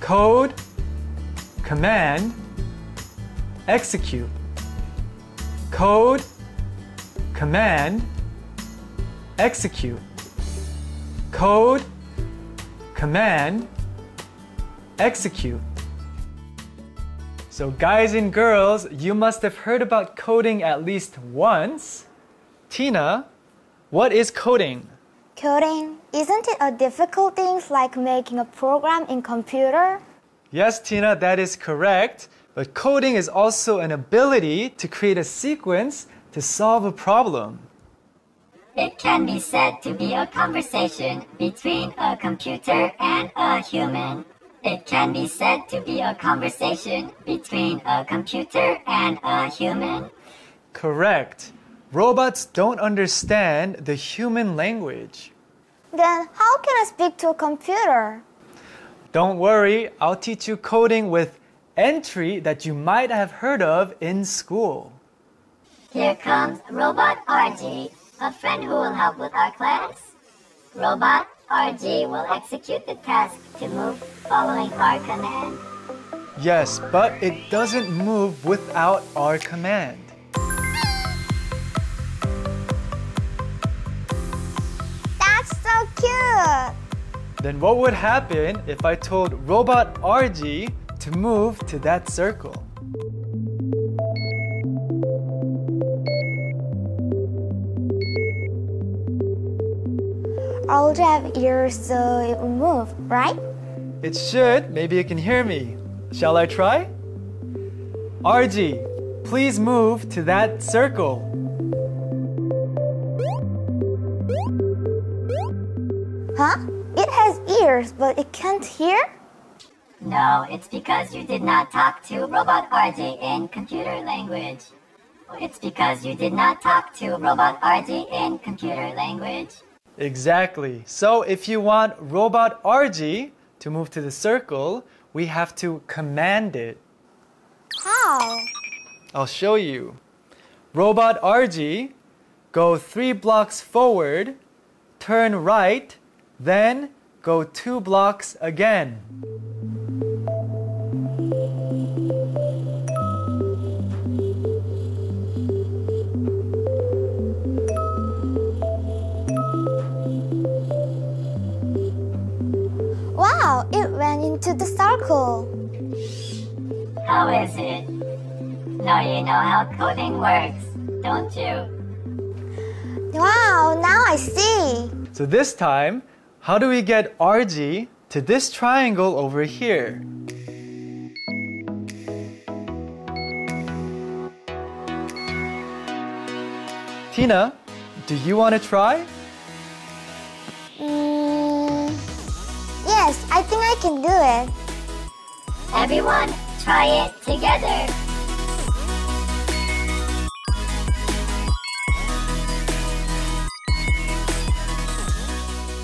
Code, command, execute. Code, command, execute. Code, command, execute. So guys and girls, you must have heard about coding at least once. Tina, what is coding? Coding, isn't it a difficult thing like making a program in computer? Yes, Tina, that is correct. But coding is also an ability to create a sequence to solve a problem. It can be said to be a conversation between a computer and a human. It can be said to be a conversation between a computer and a human. Correct. Robots don't understand the human language. Then how can I speak to a computer? Don't worry, I'll teach you coding with Entry that you might have heard of in school. Here comes Robot RG, a friend who will help with our class. Robot RG will execute the task to move following our command. Yes, but it doesn't move without our command. So cute! Then what would happen if I told Robot RG to move to that circle? I'll have ears so it will move, right? It should. Maybe it can hear me. Shall I try? RG, please move to that circle. Huh? It has ears, but it can't hear? No, it's because you did not talk to Robot RG in computer language. It's because you did not talk to Robot RG in computer language. Exactly. So if you want Robot RG to move to the circle, we have to command it. How? I'll show you. Robot RG, go three blocks forward, turn right, then go two blocks again. Wow, it went into the circle. How is it? Now you know how coding works, don't you? Wow, now I see. So this time, how do we get RG to this triangle over here? Tina, do you want to try? Mm, yes, I think I can do it. Everyone, try it together.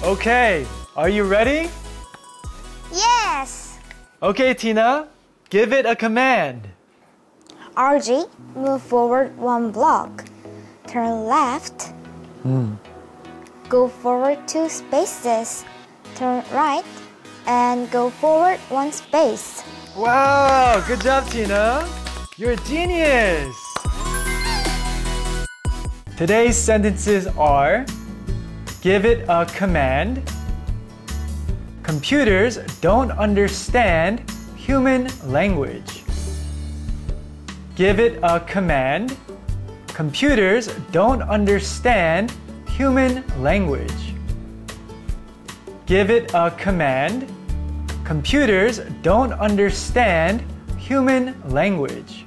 Okay, are you ready? Yes. Okay, Tina, give it a command. RG, move forward one block. Turn left. Hmm. Go forward two spaces. Turn right and go forward one space. Wow, good job, Tina. You're a genius. Today's sentences are give it a command. Computers don't understand human language. Give it a command. Computers don't understand human language. Give it a command. Computers don't understand human language.